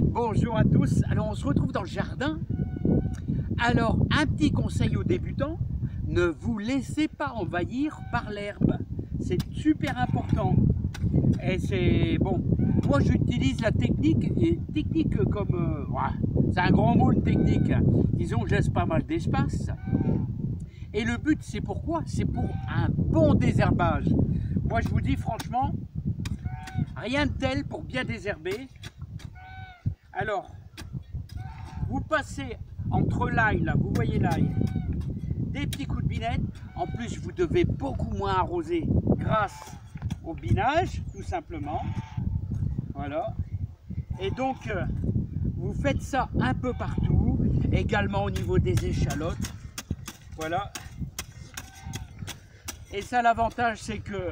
bonjour à tous. Alors on se retrouve dans le jardin. Alors un petit conseil aux débutants, ne vous laissez pas envahir par l'herbe. C'est super important. Et c'est bon. Moi j'utilise la technique et technique comme euh, c'est un grand mot technique. Disons je laisse pas mal d'espace. Et le but c'est pourquoi? C'est pour un bon désherbage. Moi je vous dis franchement, rien de tel pour bien désherber alors, vous passez entre l'ail, là, vous voyez l'ail, des petits coups de binette. En plus, vous devez beaucoup moins arroser grâce au binage, tout simplement. Voilà. Et donc, euh, vous faites ça un peu partout, également au niveau des échalotes. Voilà. Et ça, l'avantage, c'est que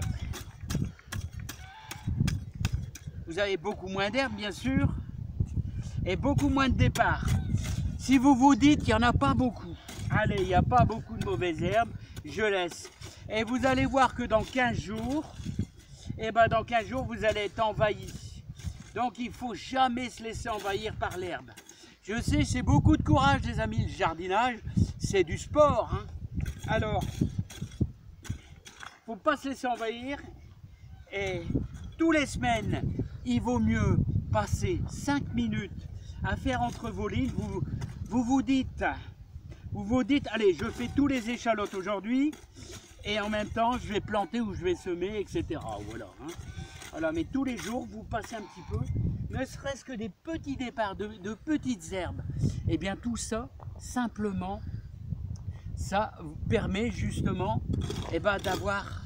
vous avez beaucoup moins d'herbe, bien sûr et beaucoup moins de départ. Si vous vous dites qu'il n'y en a pas beaucoup, allez, il n'y a pas beaucoup de mauvaises herbes, je laisse. Et vous allez voir que dans 15 jours, et eh ben dans 15 jours, vous allez être envahi. Donc il ne faut jamais se laisser envahir par l'herbe. Je sais, c'est beaucoup de courage, les amis, le jardinage, c'est du sport. Hein. Alors, faut pas se laisser envahir. Et tous les semaines, il vaut mieux passer 5 minutes à faire entre vos lignes, vous, vous vous dites, vous vous dites, allez, je fais tous les échalotes aujourd'hui, et en même temps, je vais planter ou je vais semer, etc. Voilà. Hein. Voilà, mais tous les jours, vous passez un petit peu, ne serait-ce que des petits départs, de, petites herbes. Et eh bien, tout ça, simplement, ça vous permet justement eh ben, d'avoir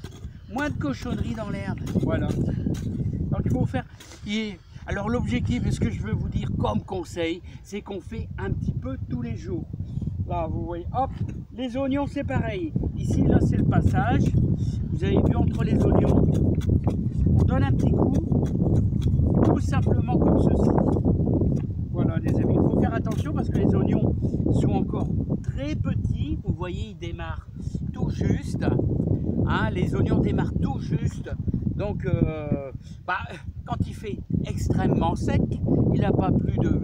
moins de cochonneries dans l'herbe. Voilà. Donc, il faut faire... Alors l'objectif, ce que je veux vous dire comme conseil, c'est qu'on fait un petit peu tous les jours. Là, vous voyez, hop, les oignons, c'est pareil. Ici, là, c'est le passage. Vous avez vu entre les oignons. On donne un petit coup, tout simplement comme ceci. Voilà, les amis, il faut faire attention parce que les oignons sont encore très petits. Vous voyez, ils démarrent tout juste. Hein, les oignons démarrent tout juste. Donc, euh, bah, quand il fait extrêmement sec, il n'a pas plu de,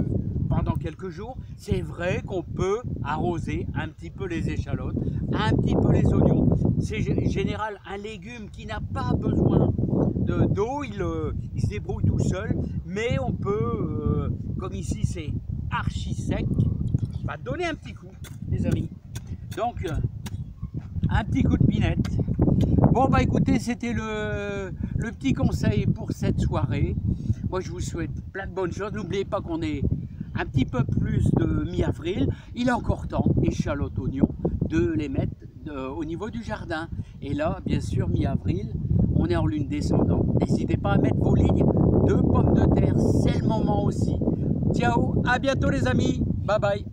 pendant quelques jours, c'est vrai qu'on peut arroser un petit peu les échalotes, un petit peu les oignons. C'est général un légume qui n'a pas besoin d'eau, il, euh, il, se débrouille tout seul, mais on peut, euh, comme ici c'est archi sec, bah, donner un petit coup, les amis. Donc, un petit coup de pinette. Bon bah écoutez, c'était le, petit conseil pour cette soirée. Moi je vous souhaite plein de bonnes choses. N'oubliez pas qu'on est un petit peu plus de mi-avril. Il est encore temps, échalotes, oignons, de les mettre au niveau du jardin. Et là, bien sûr, mi-avril, on est en lune descendante. N'hésitez pas à mettre vos lignes de pommes de terre, c'est le moment aussi. Ciao, à bientôt les amis, bye bye.